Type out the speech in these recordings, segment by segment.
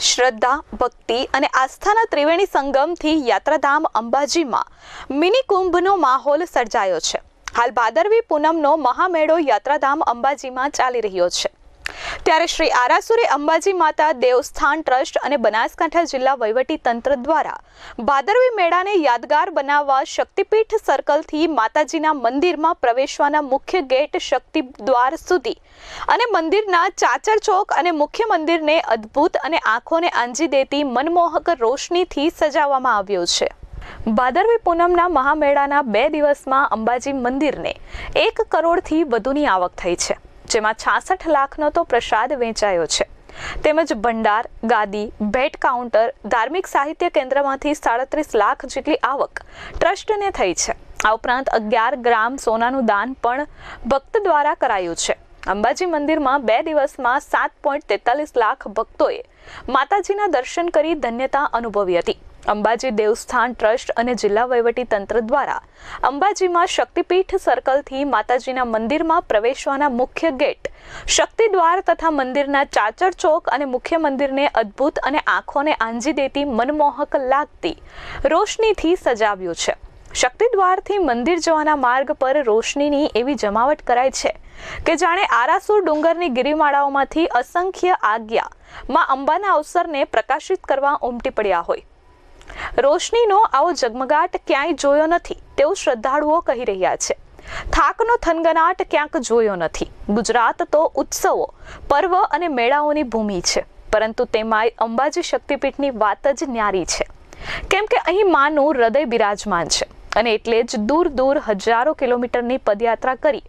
શ્રદ્ધા, ભક્તિ અને આસ્થાના ત્રિવેણી સંગમથી યાત્રાધામ અંબાજીમાં મિની કુંભનો માહોલ સર્જાયો છે. હાલ ભાદરવી પૂનમનો મહામેળો યાત્રાધામ અંબાજીમાં ચાલી રહ્યો છે. ત્યારે શ્રી આરાસુરે અંબાજી માતા દેવસ્થાન ટ્રસ્ટ અને બનાસકાંઠા જિલ્લા વહીવટી તંત્ર દ્વારા ભાદરવી મેળાને યાદગાર બનાવવા શક્તિપીઠ સર્કલથી માતાજીના મંદિરમાં પ્રવેશવાના મુખ્ય ગેટ શક્તિ દ્વાર સુધી અને મંદિરના ચાચર ચોક અને મુખ્ય મંદિરને અદ્ભુત અને આંખોને આંજી દેતી મનમોહક રોશનીથી સજાવવામાં આવ્યો છે. ભાદરવી પૂનમના મહામેળાના બે દિવસમાં અંબાજી મંદિરને એક કરોડથી વધુની આવક થઈ છે. જેમાં છાસઠ લાખનો તો પ્રસાદ વેચાયો છે. તેમજ ભંડાર, ગાદી, ભેટ કાઉન્ટર, ધાર્મિક સાહિત્ય કેન્દ્રમાંથી સાડત્રીસ લાખ જેટલી આવક ટ્રસ્ટને થઈ છે. આ ઉપરાંત અગિયાર ગ્રામ સોનાનું દાન પણ ભક્ત દ્વારા કરાયું છે. અંબાજી મંદિરમાં બે દિવસમાં સાત પોઈન્ટ તેતાલીસ લાખ ભક્તોએ માતાજીના દર્શન કરી ધન્યતા અનુભવી હતી. અંબાજી દેવસ્થાન ટ્રસ્ટ અને જિલ્લા તંત્ર દ્વારા અંબાજીમાં શક્તિપીઠ સર્કલથી માતાજીના મંદિરમાં પ્રવેશવાના મુખ્ય ગેટ શક્તિદ્વાર તથા મંદિરના ચાચર ચોક અને મુખ્ય મંદિરને અદ્ભુત અને આંખોને આંજી દેતી મનમોહક લાગતી રોશનીથી સજાવ્યું છે. શક્તિદ્વારથી મંદિર જવાના માર્ગ પર રોશનીની એવી જમાવટ કરાય છે કે જાણે આરાસુર ડુંગરની ગિરિમાળાઓમાંથી અસંખ્ય આજ્ઞા માં અંબાના અવસરને પ્રકાશિત કરવા ઉમટી પડ્યા હોય. રોશનીનો આવો ઝગમગાટ ક્યાંય જોયો નથી, તેવું શ્રદ્ધાળુઓ કહી રહ્યા છે. થાકનો થનગનાટ ક્યાંક જોયો નથી. ગુજરાત તો ઉત્સવો, પર્વ અને મેળાઓની ભૂમિ છે, પરંતુ તેમાંય અંબાજી શક્તિપીઠની વાત જ ન્યારી છે. કેમ કે અહીં માનું હૃદય બિરાજમાન છે અને એટલે જ દૂર દૂર હજારો કિલોમીટરની પદયાત્રા કરી,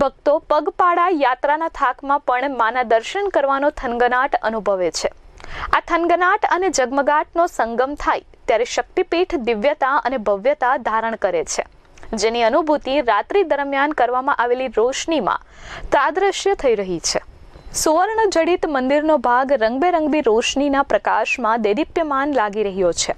ભક્તો પગપાળા યાત્રાના થાકમાં પણ માના દર્શન કરવાનો થનગનાટ અનુભવે છે. આ થનગનાટ અને જગમગાટનો સંગમ થાય ત્યારે શક્તિપીઠ દિવ્યતા અને ભવ્યતા ધારણ કરે છે. જેની અનુભૂતિ રાત્રિ દરમિયાન કરવામાં આવેલી રોશનીમાં તાદ્રશ્ય થઈ રહી છે. સુવર્ણ જડિત મંદિરનો ભાગ રંગબેરંગી રોશનીના પ્રકાશમાં દેદીપ્યમાન લાગી રહ્યો છે.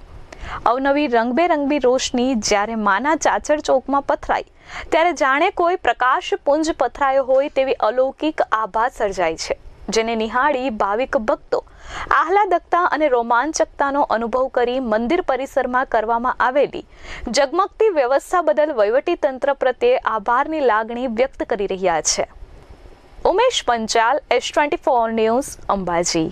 અવનવી રંગબેરંગી રોશની જ્યારે માના ચાચર ચોકમાં પથરાઈ, ત્યારે જાણે કોઈ પ્રકાશ પુંજ પથરાયો હોય તેવી અલૌકિક આભા સર્જાય છે. જેને નિહાળી ભાવિક ભક્તો આહલાદકતા અને રોમાંચકતાનો અનુભવ કરી મંદિર પરિસરમાં કરવામાં આવેલી જગમગતી વ્યવસ્થા બદલ વહીવટી તંત્ર પ્રત્યે આભારની લાગણી વ્યક્ત કરી રહ્યા છે. Umesh Panchal S twenty four news Ambaji.